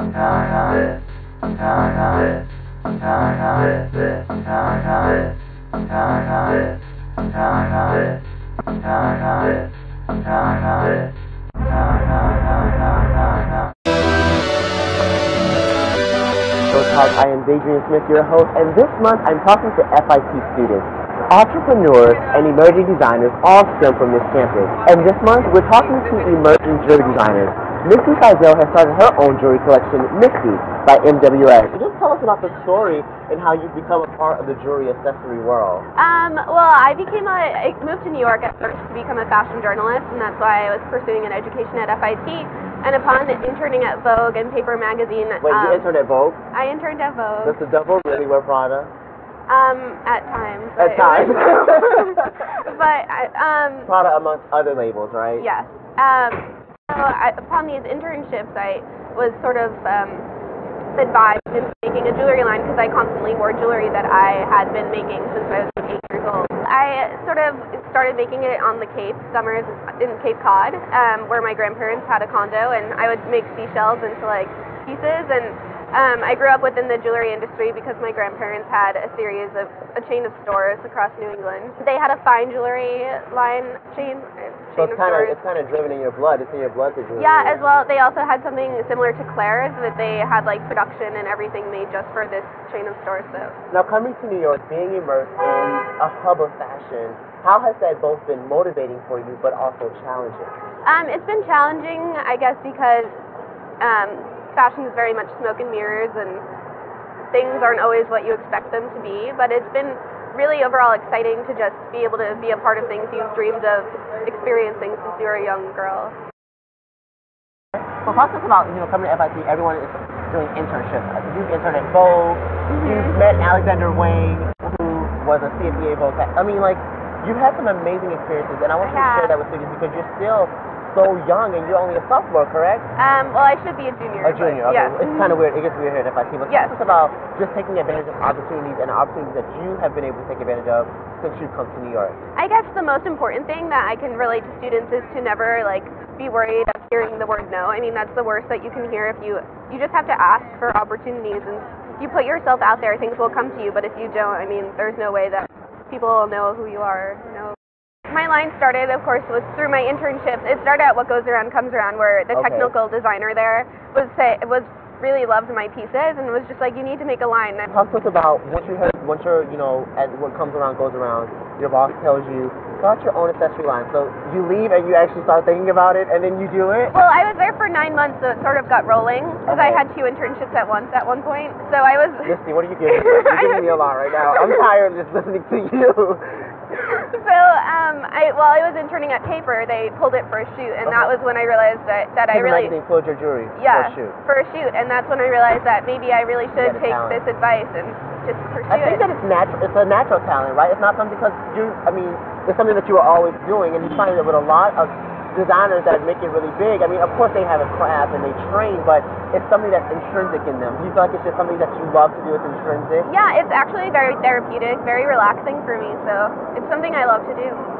I am Zadrian Smith, your host, and this month I'm talking to FIT students. Entrepreneurs and emerging designers all stem from this campus. And this month we're talking to emerging jewelry designers. Misty Sidell has started her own jewelry collection, Misty, by MWS. Just tell us about the story and how you've become a part of the jewelry accessory world. Um, well, I became a, I moved to New York at first to become a fashion journalist, and that's why I was pursuing an education at FIT. And upon interning at Vogue and Paper Magazine, Wait, um, you interned at Vogue? I interned at Vogue. Does the devil really wear Prada? Um, at times. At times. but I, um, Prada amongst other labels, right? yes. Um, so upon these internships, I was sort of um, advised into making a jewelry line because I constantly wore jewelry that I had been making since I was eight years old. I sort of started making it on the Cape, summers in Cape Cod, um, where my grandparents had a condo, and I would make seashells into like pieces. And um, I grew up within the jewelry industry because my grandparents had a series of a chain of stores across New England. They had a fine jewelry line chain. So chain it's kind of it's kind of driven in your blood. It's in your blood to do it. Yeah, as well. They also had something similar to Claire's that they had like production and everything made just for this chain of stores. So Now coming to New York, being immersed in a hub of fashion, how has that both been motivating for you, but also challenging? um, it's been challenging, I guess, because um, fashion is very much smoke and mirrors, and things aren't always what you expect them to be. But it's been really overall exciting to just be able to be a part of things you've dreamed of experiencing since you were a young girl. Well, talk to us about you know coming to FIT. Everyone is doing internships. You've interned at Vogue. Mm-hmm. You've met Alexander Wang, who was a CFDA Vogue. I mean, like you've had some amazing experiences, and I want you to I share that with students because you're still so young and you're only a sophomore, correct? Um, well, I should be a junior. A junior. Okay. Yeah. It's kind of weird. It gets weird here at FIT. But Yes. us about just taking advantage of opportunities and opportunities that you have been able to take advantage of since you've come to New York. I guess the most important thing that I can relate to students is to never like be worried of hearing the word no. I mean, that's the worst that you can hear if you you just have to ask for opportunities and if you put yourself out there, things will come to you. But if you don't, I mean, there's no way that people will know who you are. No. My line started, of course, was through my internship. It started at What Goes Around Comes Around, where the Okay. technical designer there was say was really loved my pieces and was just like, you need to make a line. Talk to us about once you have, once you're, you know, at what comes around goes around. Your boss tells you start your own accessory line. So you leave and you actually start thinking about it, and then you do it. Well, I was there for nine months, so it sort of got rolling because I had two internships at once at one point. So I was. Misty, what are you giving me? You're giving me a lot right now. I'm tired of just listening to you. so um, I while I was interning at Paper, they pulled it for a shoot, and that was when I realized that that I really. magazine your jewelry Yeah, for a shoot. for a shoot, and that's when I realized that maybe I really should take talent. this advice and just pursue it. I think it. that it's natural. It's a natural talent, right? It's not something because you. I mean, it's something that you are always doing, and you find that with a lot of designers that make it really big. I mean, of course they have a craft and they train, but it's something that's intrinsic in them. Do you feel like it's just something that you love to do? It's intrinsic. yeah, it's actually very therapeutic, very relaxing for me. So it's something I love to do.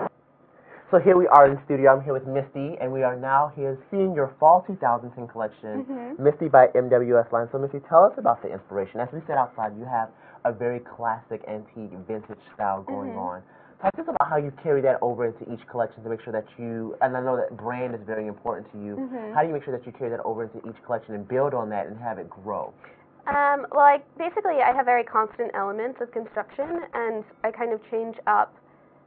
So here we are in the studio. I'm here with Misty, and we are now here seeing your fall 2010 collection, Mhm. Misty by MWS line. So Misty, tell us about the inspiration. As we said outside, you have a very classic, antique, vintage style going Mhm. on. Talk to us about how you carry that over into each collection to make sure that you, and I know that brand is very important to you. Mhm. How do you make sure that you carry that over into each collection and build on that and have it grow? Um, well, I basically I have very constant elements of construction, and I kind of change up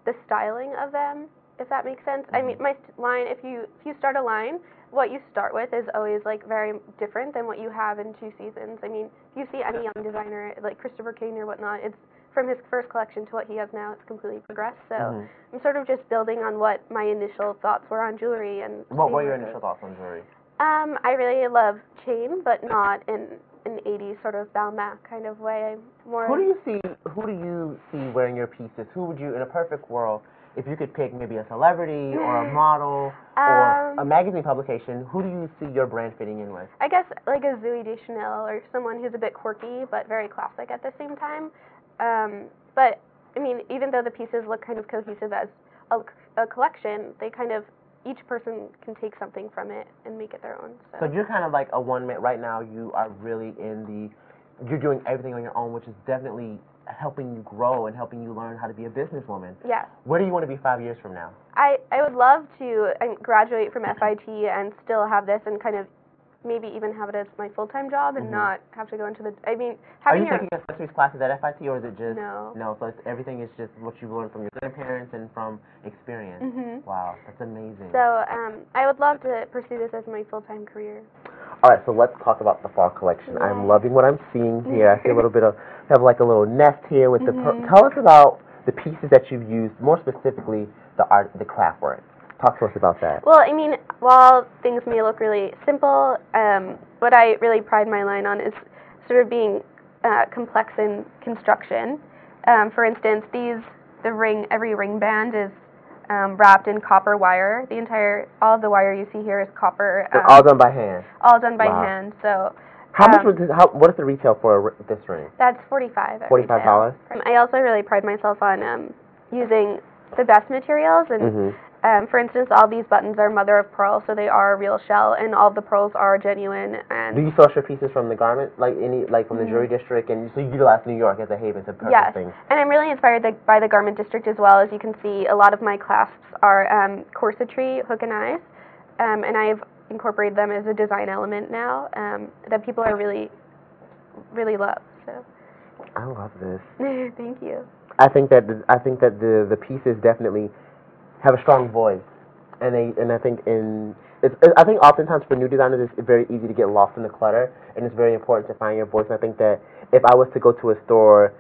the styling of them, if that makes sense. I mean, my line, if you if you start a line, what you start with is always like very different than what you have in two seasons. I mean, if you see any young designer like Christopher Kane or whatnot, it's from his first collection to what he has now, it's completely progressed. So Mhm. I'm sort of just building on what my initial thoughts were on jewelry and. What were your initial thoughts on jewelry? um, I really love chain, but not in an 80s sort of Balmain kind of way. More. Who do you see? Who do you see wearing your pieces? Who would you, in a perfect world, if you could pick maybe a celebrity or a model or Um, a magazine publication, who do you see your brand fitting in with? I guess like a Zooey Deschanel or someone who's a bit quirky but very classic at the same time. Um, but I mean, even though the pieces look kind of cohesive as a, a collection, they kind of each person can take something from it and make it their own. So you're kind of like a one man right now. You are really in the you're doing everything on your own, which is definitely helping you grow and helping you learn how to be a businesswoman. Yeah. Where do you want to be five years from now? I, I would love to uh, graduate from FIT and still have this and kind of maybe even have it as my full time job and Mhm. not have to go into the. I mean, Are having you your taking accessories classes at FIT or is it just No. No, so it's, everything is just what you've learned from your grandparents and from experience. Mhm. Wow, that's amazing. So um, I would love to pursue this as my full time career. All right, so let's talk about the fall collection. I'm loving what I'm seeing here. I see a little bit of have like a little nest here with the. Per- Mhm. tell us about the pieces that you've used, more specifically the art, the craft work. Talk to us about that. Well, I mean, while things may look really simple, um, what I really pride my line on is sort of being uh, complex in construction. Um, for instance, these the ring every ring band is um, wrapped in copper wire. The entire all of the wire you see here is copper. Um, all done by hand. all done by Wow. hand. So How much um, was this, how, what is the retail for a this ring? that's forty-five. $45? retail. Um, I also really pride myself on um, using the best materials and hmm Um, for instance, all these buttons are mother of pearl, so they are real shell, and all the pearls are genuine. And Do you source your pieces from the garment, like any, like from the Mhm. jewelry district, and so you utilize New York as a haven to purchase Yes. things? and I'm really inspired the, by the garment district as well. As you can see, a lot of my clasps are um, corsetry, hook and eyes, um, and I've incorporated them as a design element now um, that people are really, really love. So, I love this. thank you. I think that the, I think that the the pieces definitely have a strong voice, and they and I think in it's, it, I think oftentimes for new designers it's very easy to get lost in the clutter, and it's very important to find your voice. And I think that if I was to go to a store,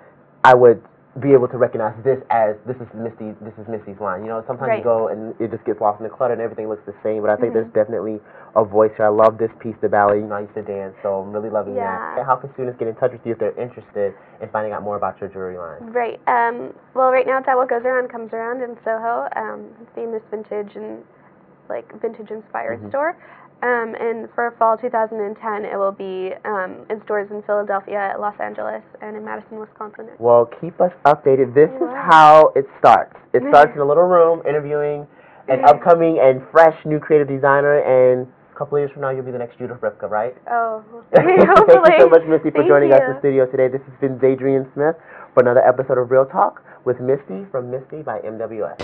I would be able to recognize this as this is Misty this is Misty's line. You know, sometimes you go and it just gets lost in the clutter and everything looks the same. But I think Mhm. there's definitely a voice here. I love this piece, the ballet. You know, I used to dance, so I'm really loving Yeah. that. And how can students get in touch with you if they're interested in finding out more about your jewelry line? Right. Um, well, right now it's at What Goes Around Comes Around in Soho. Um, famous vintage and like vintage inspired Mhm. store. Um, and for fall 2010, it will be um, in stores in Philadelphia, Los Angeles, and in Madison, Wisconsin. Well, keep us updated. This is how it starts. It starts in a little room interviewing an upcoming and fresh new creative designer, and a couple of years from now, you'll be the next Judith Ripka, right? Oh, Thank hopefully. you so much, Misty, for Thank joining us in the studio today. This has been Zadrian Smith for another episode of Reel Talk with Misty from Misty by MWS.